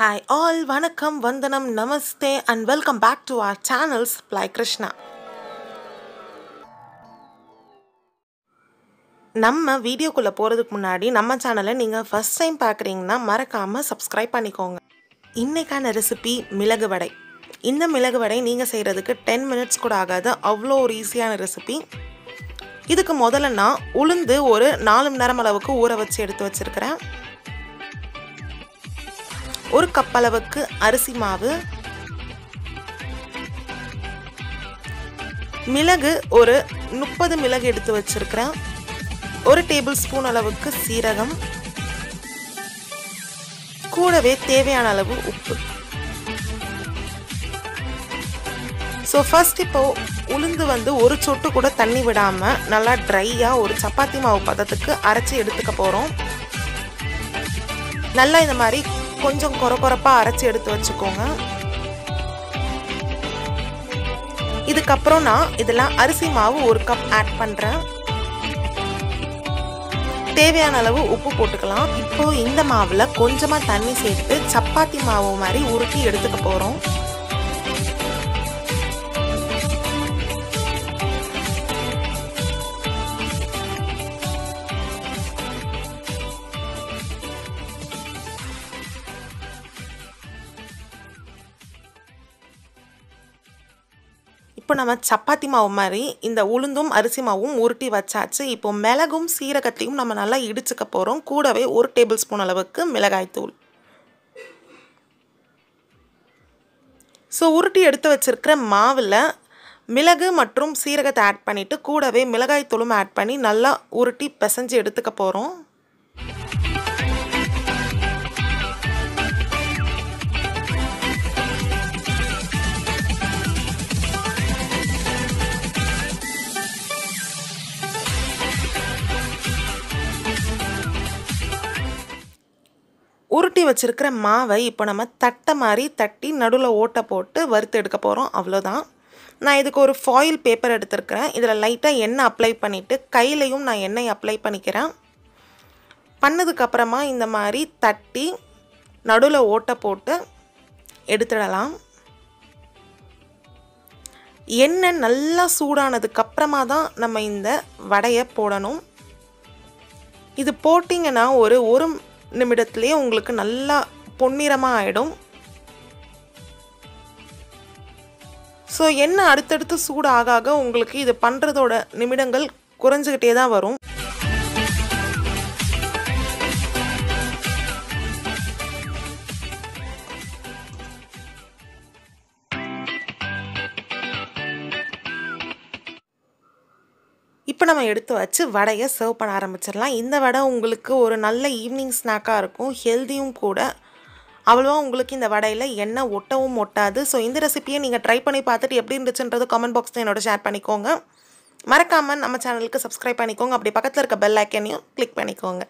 Hi all வணக்கம் வந்தனம் namaste and welcome back to our channels Supply Krishna நம்ம வீடியோக்குள்ளே போகிறதுக்கு முன்னாடி நம்ம சேனலை நீங்கள் ஃபஸ்ட் டைம் பார்க்குறீங்கன்னா மறக்காமல் சப்ஸ்கிரைப் பண்ணிக்கோங்க. இன்றைக்கான ரெசிபி மிளகு வடை. இந்த மிளகு வடை நீங்கள் செய்கிறதுக்கு டென் மினிட்ஸ் கூட ஆகாது. அவ்வளோ ஒரு ஈஸியான ரெசிபி இதுக்கு முதல்ல நான் உளுந்து ஒரு நாலு மணி நேரம் அளவுக்கு ஊற வச்சு எடுத்து வச்சுருக்கிறேன். ஒரு கப் அளவுக்கு அரிசி மாவு மிளகு ஒரு முப்பது மிளகு எடுத்து வச்சிருக்கிறேன். ஒரு டேபிள் ஸ்பூன் அளவுக்கு சீரகம் கூடவே தேவையான அளவு உப்பு. ஸோ ஃபர்ஸ்ட் இப்போ உளுந்து வந்து ஒரு சொட்டு கூட தண்ணி விடாமல் நல்லா ட்ரையாக ஒரு சப்பாத்தி மாவு பதத்துக்கு அரைச்சி எடுத்துக்க போகிறோம் நல்லா இந்த மாதிரி கொஞ்சம் கொர கொரப்பாக அரைச்சி எடுத்து வச்சுக்கோங்க. இதுக்கப்புறம் நான் இதெல்லாம் அரிசி மாவு ஒரு கப் ஆட் பண்ணுறேன் தேவையான அளவு உப்பு போட்டுக்கலாம். இப்போ இந்த மாவில் கொஞ்சமாக தண்ணி சேர்த்து சப்பாத்தி மாவு மாதிரி உருட்டி எடுத்துக்க போகிறோம் இப்போ நம்ம சப்பாத்தி மாவு மாதிரி இந்த உளுந்தும் அரிசி மாவும் உருட்டி வச்சாச்சு. இப்போ மிளகும் சீரகத்தையும் நம்ம நல்லா இடிச்சுக்க போகிறோம் கூடவே ஒரு டேபிள் ஸ்பூன் அளவுக்கு மிளகாய்த்தூள் ஸோ உருட்டி எடுத்து வச்சுருக்கிற மாவில் மிளகு மற்றும் சீரகத்தை ஆட் பண்ணிவிட்டு கூடவே மிளகாய்த்தூளும் ஆட் பண்ணி நல்லா உருட்டி பிசைஞ்சு எடுத்துக்க போகிறோம் உருட்டி வச்சுருக்கிற மாவை இப்போ நம்ம தட்டை மாதிரி தட்டி நடுவில் ஓட்டை போட்டு வறுத்து எடுக்க போகிறோம். அவ்வளோதான். நான் இதுக்கு ஒரு ஃபாயில் பேப்பர் எடுத்திருக்கிறேன். இதில் லைட்டாக எண்ணெய் அப்ளை பண்ணிவிட்டு கையிலையும் நான் எண்ணெய் அப்ளை பண்ணிக்கிறேன். பண்ணதுக்கப்புறமா இந்த மாதிரி தட்டி நடுவில் ஓட்டை போட்டு எடுத்துடலாம். எண்ணெய் நல்லா சூடானதுக்கப்புறமா தான் நம்ம இந்த வடையை போடணும். இது போட்டிங்கன்னா ஒரு ஒரு நிமிடத்துலேயே உங்களுக்கு நல்லா பொன்னிறமாக ஆகிடும் ஸோ எண்ணெய் அடுத்தடுத்து சூடு ஆக ஆக உங்களுக்கு இது பண்ணுறதோட நிமிடங்கள் குறைஞ்சிக்கிட்டே தான் வரும். இப்போ நம்ம எடுத்து வச்சு வடையை சர்வ் பண்ண ஆரம்பிச்சிடலாம். இந்த வடை உங்களுக்கு ஒரு நல்ல ஈவினிங் ஸ்நாக்காக இருக்கும். ஹெல்த்தியும் கூட. அவ்வளோவா உங்களுக்கு இந்த வடையில் எண்ணெய் ஒட்டவும் ஒட்டாது. ஸோ இந்த ரெசிப்பியை நீங்கள் ட்ரை பண்ணி பார்த்துட்டு எப்படி இருந்துச்சுன்றது கமெண்ட் பாக்ஸில் என்னோட ஷேர் பண்ணிக்கோங்க. மறக்காமல் நம்ம சேனலுக்கு சப்ஸ்கிரைப் பண்ணிக்கோங்க. அப்படி பக்கத்தில் இருக்க பெல் ஐக்கனையும் கிளிக் பண்ணிக்கோங்க.